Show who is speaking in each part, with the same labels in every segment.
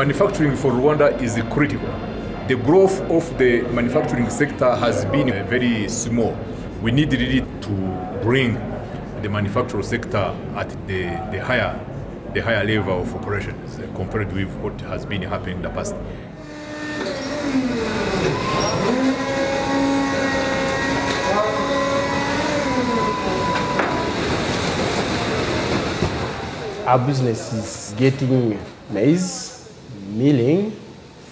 Speaker 1: Manufacturing for Rwanda is critical. The growth of the manufacturing sector has been very small. We need really to bring the manufacturing sector at the, the higher the higher level of operations uh, compared with what has been happening in the past.
Speaker 2: Our business is getting maize, milling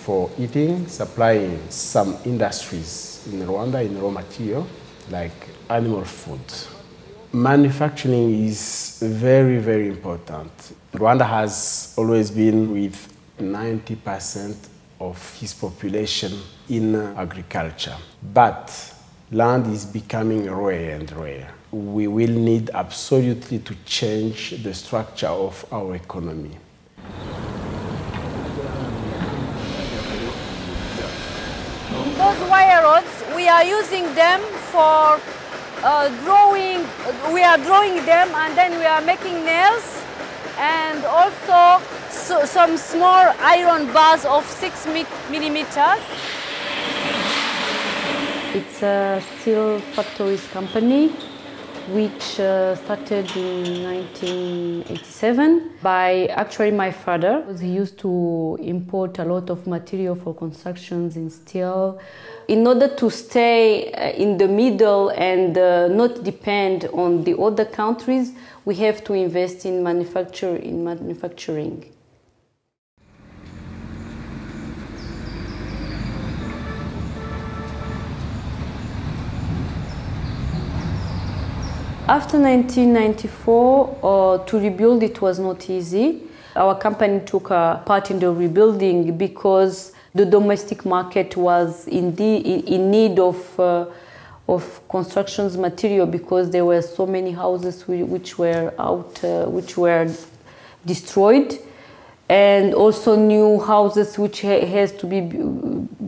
Speaker 2: for eating, supplying some industries in Rwanda in raw material like animal food. Manufacturing is very, very important. Rwanda has always been with 90% of his population in agriculture, but land is becoming rare and rare. We will need absolutely to change the structure of our economy.
Speaker 3: Those wire rods, we are using them for uh, drawing, we are drawing them and then we are making nails and also so, some small iron bars of 6 millimeters. It's a steel factories company which uh, started in 1987 by actually my father. He used to import a lot of material for constructions in steel. In order to stay uh, in the middle and uh, not depend on the other countries, we have to invest in manufacture in manufacturing. After 1994, uh, to rebuild it was not easy. Our company took a part in the rebuilding because the domestic market was in, the, in need of, uh, of constructions material because there were so many houses which were out, uh, which were destroyed and also new houses which ha has to be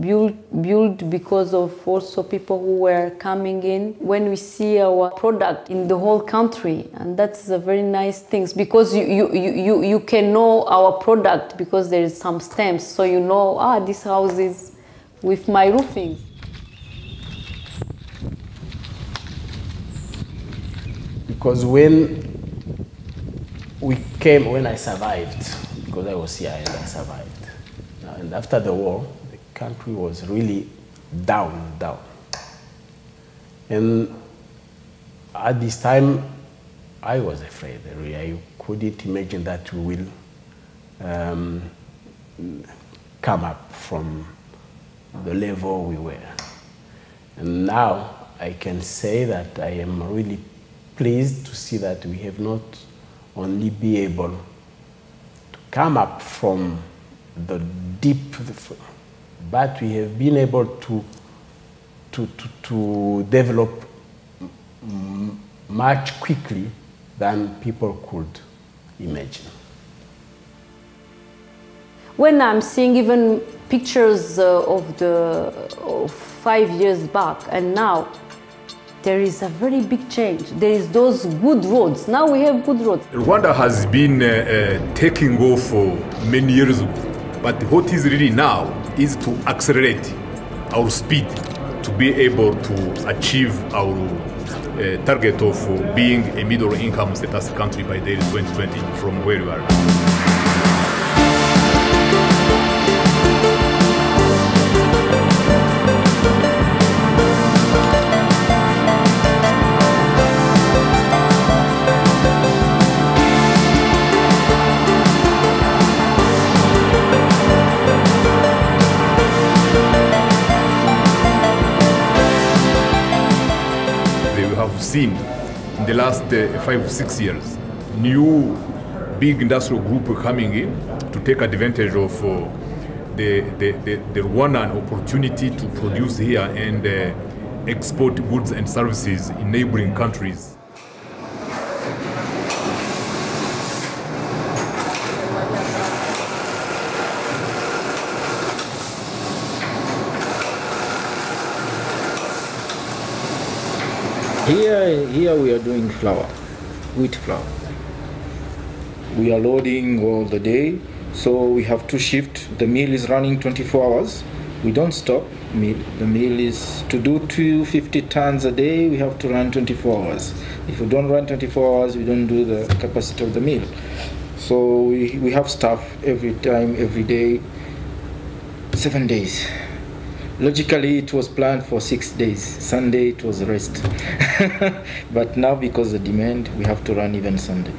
Speaker 3: built built because of also people who were coming in. When we see our product in the whole country and that's a very nice thing because you you, you, you can know our product because there is some stamps. So you know ah this house is with my roofing.
Speaker 2: Because when we came when I survived because I was here and I survived. And after the war, the country was really down, down. And at this time, I was afraid. I couldn't imagine that we will um, come up from the level we were. And now I can say that I am really pleased to see that we have not only be able come up from the deep, but we have been able to, to, to, to develop much quickly than people could imagine.
Speaker 3: When I'm seeing even pictures uh, of the of five years back and now, there is a very big change. There is those good roads. Now we have good roads.
Speaker 1: Rwanda has been uh, uh, taking off for many years, but what is really now is to accelerate our speed to be able to achieve our uh, target of being a middle income status country by the year 2020 from where we are now. Seen in the last uh, five, six years. New big industrial group coming in to take advantage of uh, the, the, the, the Rwandan opportunity to produce here and uh, export goods and services in neighboring countries.
Speaker 4: Here, here we are doing flour, wheat flour. We are loading all the day, so we have two shifts. The mill is running 24 hours. We don't stop. Mill. The mill is to do 250 tons a day. We have to run 24 hours. If we don't run 24 hours, we don't do the capacity of the mill. So we, we have staff every time, every day, seven days. Logically, it was planned for six days. Sunday it was rest. but now, because the demand, we have to run even Sunday.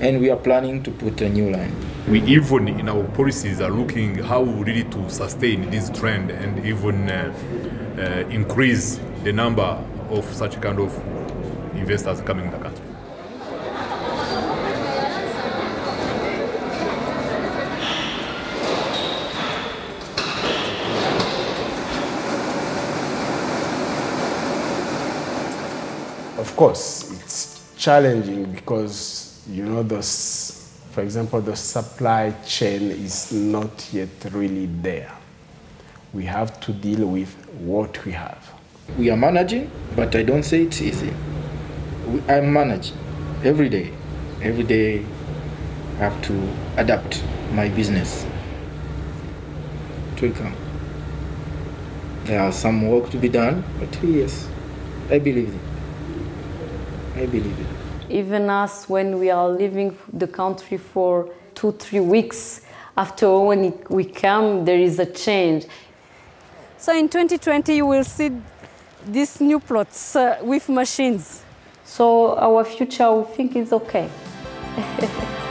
Speaker 4: And we are planning to put a new line.
Speaker 1: We even in our policies are looking how really to sustain this trend and even uh, uh, increase the number of such kind of investors coming in the country.
Speaker 2: Of course, it's challenging because you know the, for example, the supply chain is not yet really there. We have to deal with what we have.
Speaker 4: We are managing, but I don't say it's easy. I'm managing every day. Every day, I have to adapt my business. Will come. There are some work to be done, but yes, I believe it. I believe it.
Speaker 3: Even us, when we are leaving the country for two, three weeks, after when we come, there is a change.
Speaker 5: So in 2020, you will see these new plots uh, with machines.
Speaker 3: So our future, we think, is okay.